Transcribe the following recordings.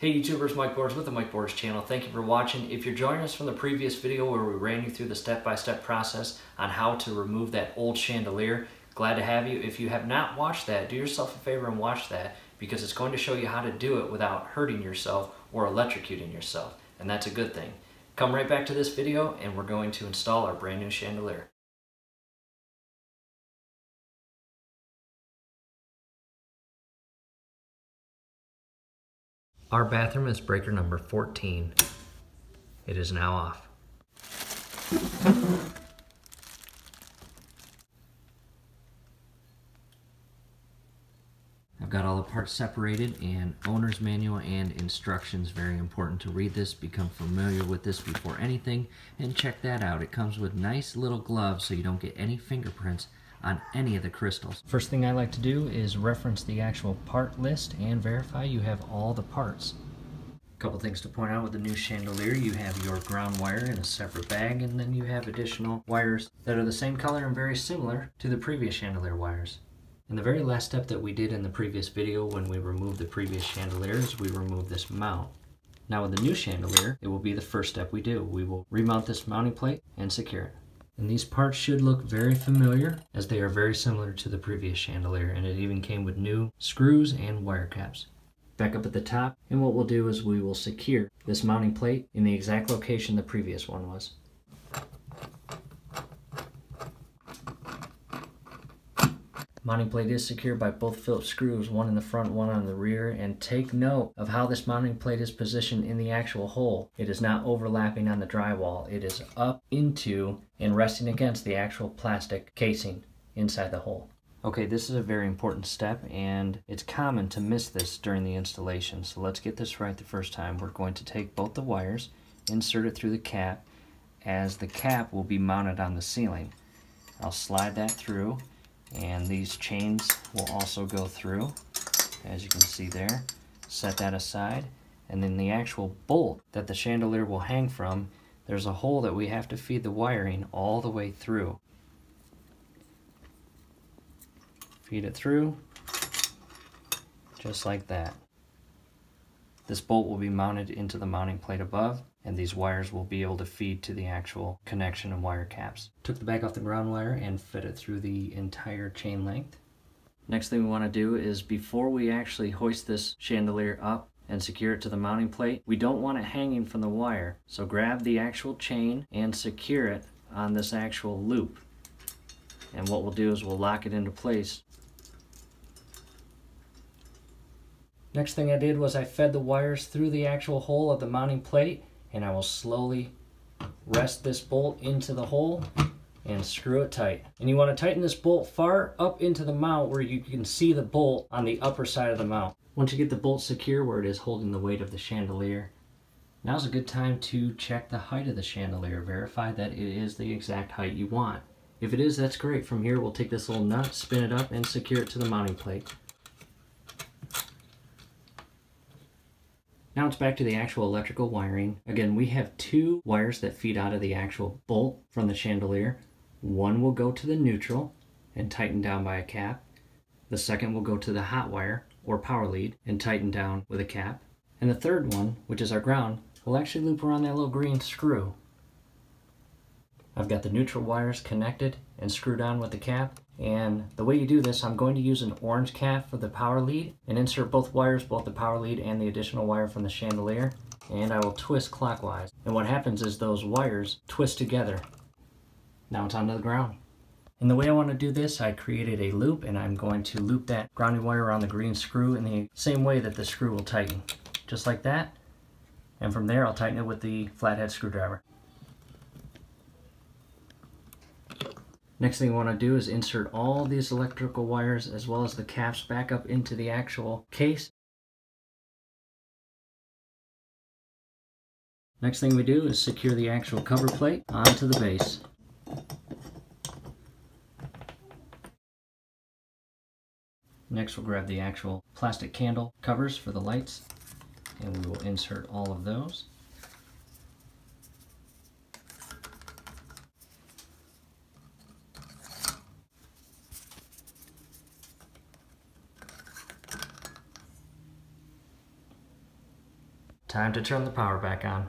Hey YouTubers, Mike Borders with the Mike Borders channel. Thank you for watching. If you're joining us from the previous video where we ran you through the step-by-step -step process on how to remove that old chandelier, glad to have you. If you have not watched that, do yourself a favor and watch that because it's going to show you how to do it without hurting yourself or electrocuting yourself, and that's a good thing. Come right back to this video and we're going to install our brand new chandelier. Our bathroom is breaker number 14. It is now off. I've got all the parts separated and owner's manual and instructions. Very important to read this, become familiar with this before anything, and check that out. It comes with nice little gloves so you don't get any fingerprints on any of the crystals. First thing I like to do is reference the actual part list and verify you have all the parts. A couple things to point out with the new chandelier, you have your ground wire in a separate bag and then you have additional wires that are the same color and very similar to the previous chandelier wires. And the very last step that we did in the previous video when we removed the previous chandeliers, we removed this mount. Now with the new chandelier, it will be the first step we do. We will remount this mounting plate and secure it. And these parts should look very familiar as they are very similar to the previous chandelier and it even came with new screws and wire caps. Back up at the top and what we'll do is we will secure this mounting plate in the exact location the previous one was. Mounting plate is secured by both Phillips screws, one in the front, one on the rear, and take note of how this mounting plate is positioned in the actual hole. It is not overlapping on the drywall. It is up into and resting against the actual plastic casing inside the hole. Okay, this is a very important step and it's common to miss this during the installation. So let's get this right the first time. We're going to take both the wires, insert it through the cap as the cap will be mounted on the ceiling. I'll slide that through and these chains will also go through as you can see there. Set that aside. And then the actual bolt that the chandelier will hang from there's a hole that we have to feed the wiring all the way through. Feed it through just like that this bolt will be mounted into the mounting plate above and these wires will be able to feed to the actual connection and wire caps. Took the back off the ground wire and fed it through the entire chain length. Next thing we want to do is before we actually hoist this chandelier up and secure it to the mounting plate, we don't want it hanging from the wire. So grab the actual chain and secure it on this actual loop. And what we'll do is we'll lock it into place. Next thing I did was I fed the wires through the actual hole of the mounting plate and I will slowly rest this bolt into the hole and screw it tight. And you want to tighten this bolt far up into the mount where you can see the bolt on the upper side of the mount. Once you get the bolt secure where it is holding the weight of the chandelier, now's a good time to check the height of the chandelier. Verify that it is the exact height you want. If it is, that's great. From here, we'll take this little nut, spin it up, and secure it to the mounting plate. Now it's back to the actual electrical wiring. Again, we have two wires that feed out of the actual bolt from the chandelier. One will go to the neutral and tighten down by a cap. The second will go to the hot wire or power lead and tighten down with a cap. And the third one, which is our ground, will actually loop around that little green screw. I've got the neutral wires connected and screwed on with the cap and the way you do this, I'm going to use an orange cap for the power lead and insert both wires, both the power lead and the additional wire from the chandelier. And I will twist clockwise. And what happens is those wires twist together. Now it's onto the ground. And the way I want to do this, I created a loop and I'm going to loop that grounding wire around the green screw in the same way that the screw will tighten. Just like that. And from there, I'll tighten it with the flathead screwdriver. Next thing we want to do is insert all these electrical wires as well as the caps back up into the actual case. Next thing we do is secure the actual cover plate onto the base. Next we'll grab the actual plastic candle covers for the lights and we will insert all of those. Time to turn the power back on.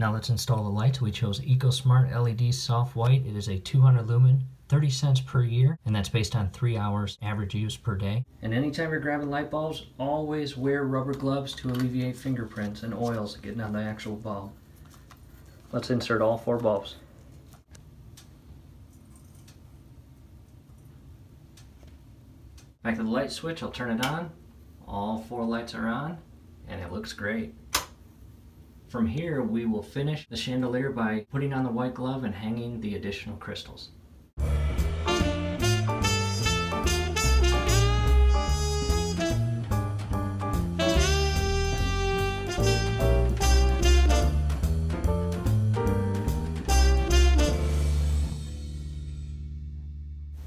Now let's install the lights. We chose EcoSmart LED Soft White. It is a 200 lumen, 30 cents per year, and that's based on three hours average use per day. And anytime you're grabbing light bulbs, always wear rubber gloves to alleviate fingerprints and oils getting on the actual bulb. Let's insert all four bulbs. Back to the light switch, I'll turn it on. All four lights are on, and it looks great. From here, we will finish the chandelier by putting on the white glove and hanging the additional crystals.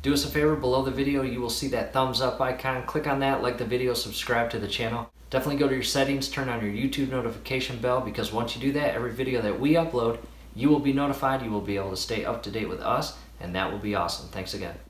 Do us a favor, below the video you will see that thumbs up icon. Click on that, like the video, subscribe to the channel. Definitely go to your settings, turn on your YouTube notification bell because once you do that, every video that we upload, you will be notified. You will be able to stay up to date with us, and that will be awesome. Thanks again.